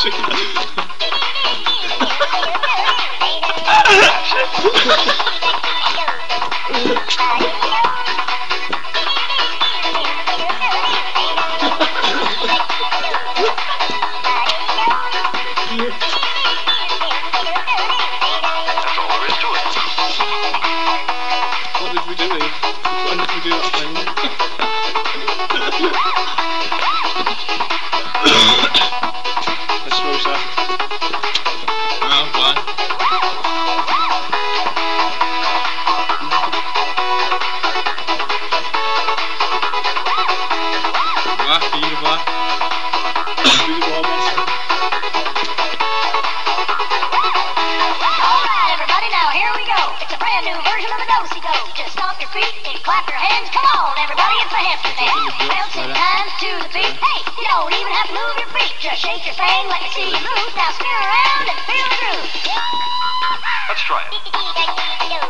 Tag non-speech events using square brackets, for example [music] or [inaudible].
Check it. [laughs] Just stomp your feet and clap your hands. Come on, everybody, it's a hamster dance. Bouncing time to the beat. Hey, you don't even have to move your feet. Just shake your thing, let me see you move. Now spin around and feel the groove. Let's try it. [laughs]